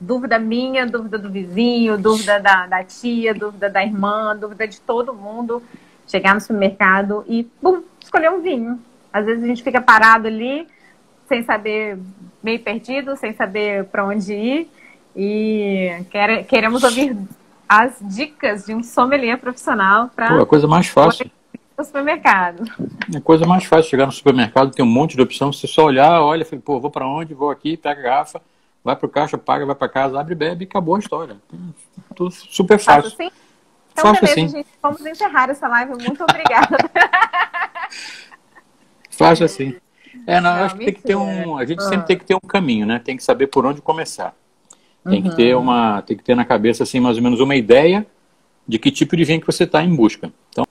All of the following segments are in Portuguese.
Dúvida minha, dúvida do vizinho, dúvida da, da tia, dúvida da irmã, dúvida de todo mundo. Chegar no supermercado e, bum, escolher um vinho. Às vezes a gente fica parado ali, sem saber, meio perdido, sem saber para onde ir. E quer, queremos ouvir as dicas de um sommelier profissional para. a coisa mais fácil. No supermercado. É a coisa mais fácil chegar no supermercado, tem um monte de opção. Você só olhar, olha, fala, pô, vou para onde? Vou aqui, pega a garrafa, vai pro caixa, paga, vai para casa, abre, bebe e acabou a história. Tudo super fácil. Assim? Então, fácil beleza, assim. gente. Vamos encerrar essa live. Muito obrigada. fácil assim. É, não, não acho que tem que ter um. A gente ah. sempre tem que ter um caminho, né? Tem que saber por onde começar. Tem uhum. que ter uma, tem que ter na cabeça assim mais ou menos uma ideia de que tipo de vinho que você está em busca. Então,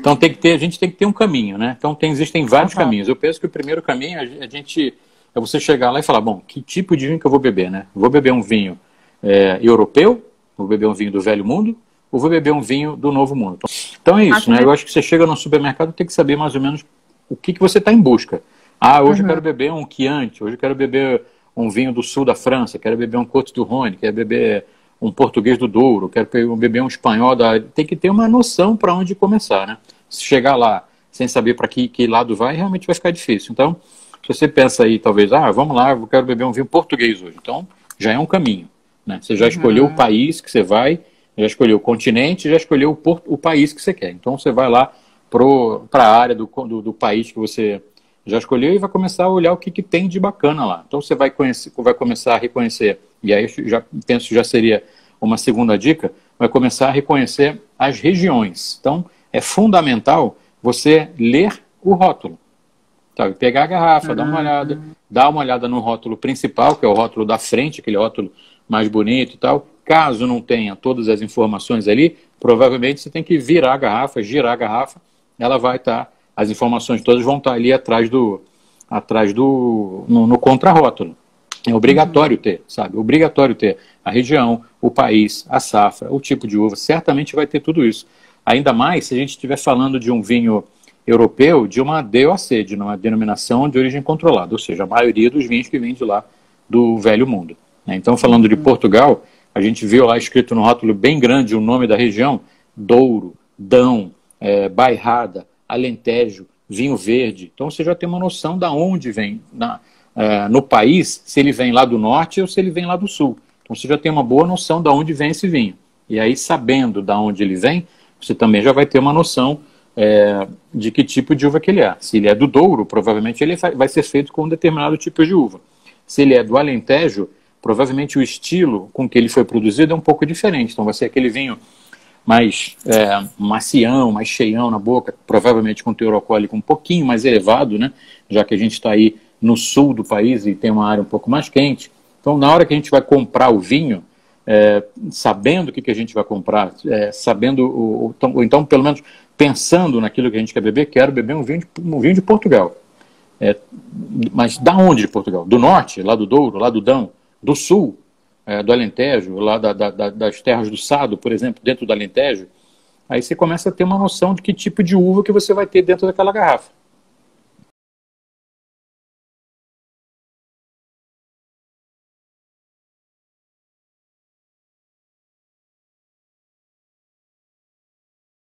então tem que ter, a gente tem que ter um caminho, né? Então tem, existem vários uhum. caminhos. Eu penso que o primeiro caminho a gente é você chegar lá e falar, bom, que tipo de vinho que eu vou beber, né? Vou beber um vinho é, europeu, vou beber um vinho do velho mundo, ou vou beber um vinho do novo mundo. Então é isso, né? Eu acho que você chega no supermercado tem que saber mais ou menos o que, que você está em busca. Ah, hoje uhum. eu quero beber um Chianti, hoje eu quero beber um vinho do sul da França, quero beber um Côte do Rhône, quero beber um português do Douro, quero beber um espanhol da... Tem que ter uma noção para onde começar, né? Se chegar lá sem saber para que, que lado vai, realmente vai ficar difícil. Então, se você pensa aí, talvez, ah, vamos lá, eu quero beber um vinho português hoje. Então, já é um caminho, né? Você já escolheu uhum. o país que você vai, já escolheu o continente, já escolheu o, porto, o país que você quer. Então, você vai lá para a área do, do, do país que você já escolheu e vai começar a olhar o que, que tem de bacana lá. Então você vai, conhecer, vai começar a reconhecer, e aí já penso já seria uma segunda dica, vai começar a reconhecer as regiões. Então é fundamental você ler o rótulo. Sabe? Pegar a garrafa, uhum. dar uma olhada, dar uma olhada no rótulo principal, que é o rótulo da frente, aquele rótulo mais bonito e tal. Caso não tenha todas as informações ali, provavelmente você tem que virar a garrafa, girar a garrafa, ela vai estar tá as informações todas vão estar ali atrás do, atrás do, no, no contrarótulo. É obrigatório ter, sabe? Obrigatório ter a região, o país, a safra, o tipo de uva. Certamente vai ter tudo isso. Ainda mais se a gente estiver falando de um vinho europeu, de uma DOC, de uma denominação de origem controlada, ou seja, a maioria dos vinhos que vêm de lá do velho mundo. Né? Então, falando de uhum. Portugal, a gente viu lá escrito no rótulo bem grande o nome da região: Douro, Dão, é, Bairrada, Alentejo, vinho verde. Então você já tem uma noção da onde vem na, uh, no país, se ele vem lá do norte ou se ele vem lá do sul. Então você já tem uma boa noção da onde vem esse vinho. E aí, sabendo da onde ele vem, você também já vai ter uma noção é, de que tipo de uva que ele é. Se ele é do Douro, provavelmente ele vai ser feito com um determinado tipo de uva. Se ele é do Alentejo, provavelmente o estilo com que ele foi produzido é um pouco diferente. Então vai ser aquele vinho mais é, macião, mais cheião na boca, provavelmente com teor alcoólico um pouquinho mais elevado, né? Já que a gente está aí no sul do país e tem uma área um pouco mais quente. Então, na hora que a gente vai comprar o vinho, é, sabendo o que, que a gente vai comprar, é, sabendo, o, o, ou então, pelo menos, pensando naquilo que a gente quer beber, quero beber um vinho de, um vinho de Portugal. É, mas da onde de Portugal? Do norte, lá do Douro, lá do Dão, do sul, é, do Alentejo, lá da, da, das terras do Sado, por exemplo, dentro do Alentejo, aí você começa a ter uma noção de que tipo de uva que você vai ter dentro daquela garrafa.